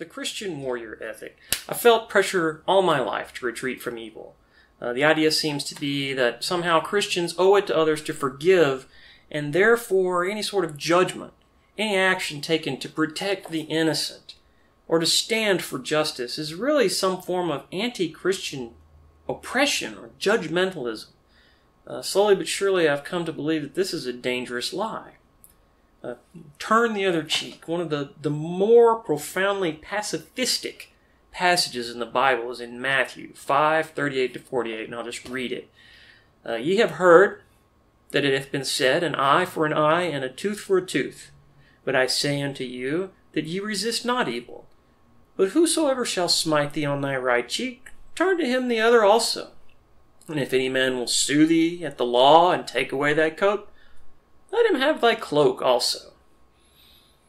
the Christian warrior ethic. I felt pressure all my life to retreat from evil. Uh, the idea seems to be that somehow Christians owe it to others to forgive, and therefore any sort of judgment, any action taken to protect the innocent, or to stand for justice is really some form of anti Christian oppression or judgmentalism. Uh, slowly but surely, I've come to believe that this is a dangerous lie. Turn the other cheek. One of the, the more profoundly pacifistic passages in the Bible is in Matthew 5 38 to 48, and I'll just read it. Uh, ye have heard that it hath been said, An eye for an eye, and a tooth for a tooth. But I say unto you, that ye resist not evil. But whosoever shall smite thee on thy right cheek, turn to him the other also. And if any man will sue thee at the law and take away thy coat, let him have thy cloak also.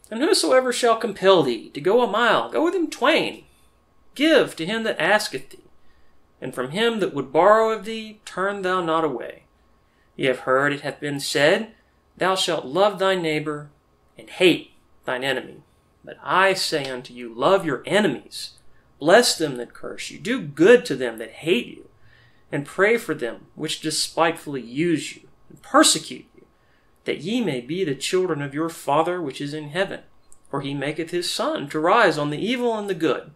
And whosoever shall compel thee to go a mile, go with him twain. Give to him that asketh thee, and from him that would borrow of thee, turn thou not away. Ye have heard it hath been said, Thou shalt love thy neighbor, and hate thine enemy. But I say unto you, love your enemies, bless them that curse you, do good to them that hate you, and pray for them which despitefully use you, and persecute that ye may be the children of your Father which is in heaven. For he maketh his sun to rise on the evil and the good,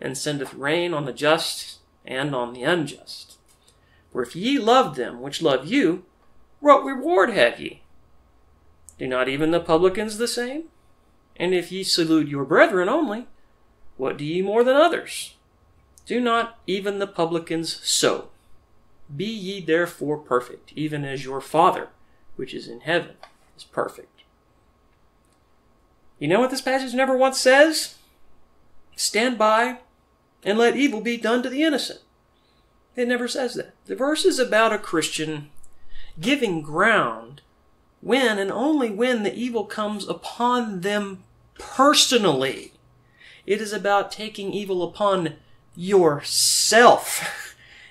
and sendeth rain on the just and on the unjust. For if ye love them which love you, what reward have ye? Do not even the publicans the same? And if ye salute your brethren only, what do ye more than others? Do not even the publicans so? Be ye therefore perfect, even as your Father, which is in heaven, is perfect. You know what this passage never once says? Stand by and let evil be done to the innocent. It never says that. The verse is about a Christian giving ground when and only when the evil comes upon them personally. It is about taking evil upon yourself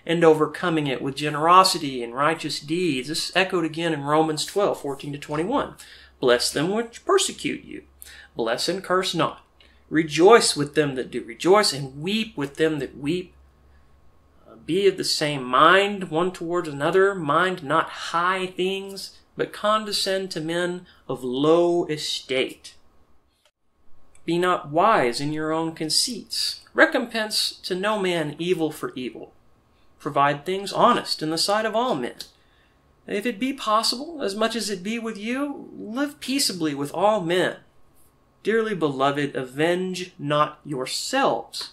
and overcoming it with generosity and righteous deeds. This is echoed again in Romans 12, 14 to 21. Bless them which persecute you. Bless and curse not. Rejoice with them that do rejoice, and weep with them that weep. Uh, be of the same mind one towards another. Mind not high things, but condescend to men of low estate. Be not wise in your own conceits. Recompense to no man evil for evil. Provide things honest in the sight of all men. If it be possible, as much as it be with you, live peaceably with all men. Dearly beloved, avenge not yourselves,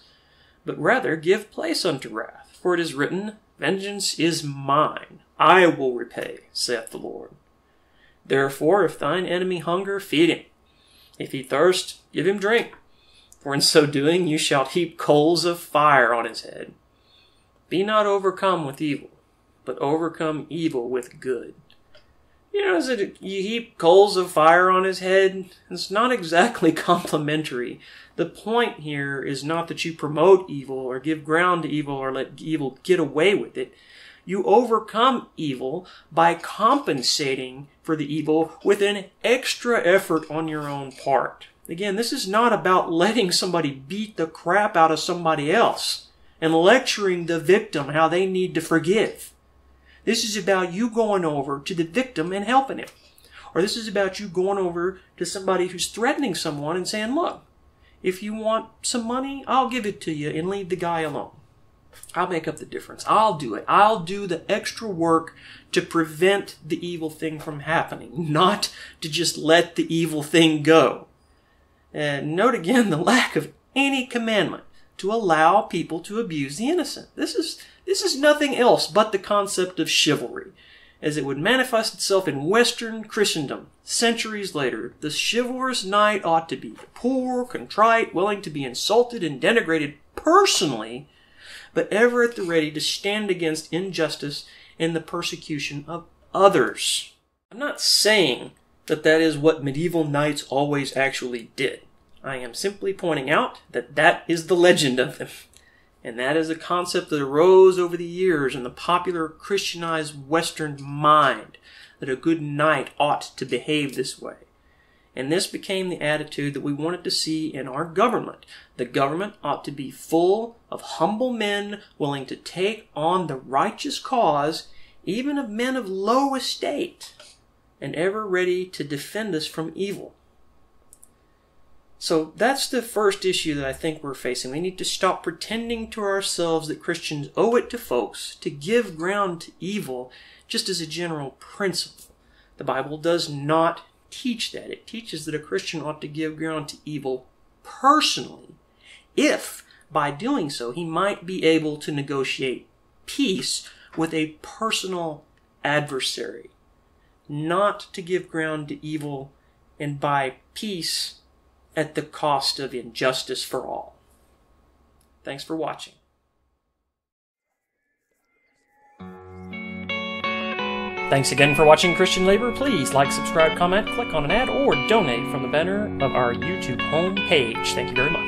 but rather give place unto wrath. For it is written, Vengeance is mine, I will repay, saith the Lord. Therefore, if thine enemy hunger, feed him. If he thirst, give him drink. For in so doing you shall heap coals of fire on his head. Be not overcome with evil, but overcome evil with good. You know, you heap coals of fire on his head? It's not exactly complimentary. The point here is not that you promote evil or give ground to evil or let evil get away with it. You overcome evil by compensating for the evil with an extra effort on your own part. Again, this is not about letting somebody beat the crap out of somebody else and lecturing the victim how they need to forgive. This is about you going over to the victim and helping him. Or this is about you going over to somebody who's threatening someone and saying, look, if you want some money, I'll give it to you and leave the guy alone. I'll make up the difference. I'll do it. I'll do the extra work to prevent the evil thing from happening, not to just let the evil thing go. And note again the lack of any commandment to allow people to abuse the innocent. This is this is nothing else but the concept of chivalry, as it would manifest itself in Western Christendom centuries later. The chivalrous knight ought to be poor, contrite, willing to be insulted and denigrated personally, but ever at the ready to stand against injustice and the persecution of others. I'm not saying that that is what medieval knights always actually did. I am simply pointing out that that is the legend of them. And that is a concept that arose over the years in the popular Christianized Western mind that a good knight ought to behave this way. And this became the attitude that we wanted to see in our government. The government ought to be full of humble men willing to take on the righteous cause, even of men of low estate, and ever ready to defend us from evil. So that's the first issue that I think we're facing. We need to stop pretending to ourselves that Christians owe it to folks to give ground to evil just as a general principle. The Bible does not teach that. It teaches that a Christian ought to give ground to evil personally, if by doing so he might be able to negotiate peace with a personal adversary, not to give ground to evil and by peace at the cost of injustice for all. Thanks for watching. Thanks again for watching Christian Labor. Please like, subscribe, comment, click on an ad, or donate from the banner of our YouTube homepage. Thank you very much.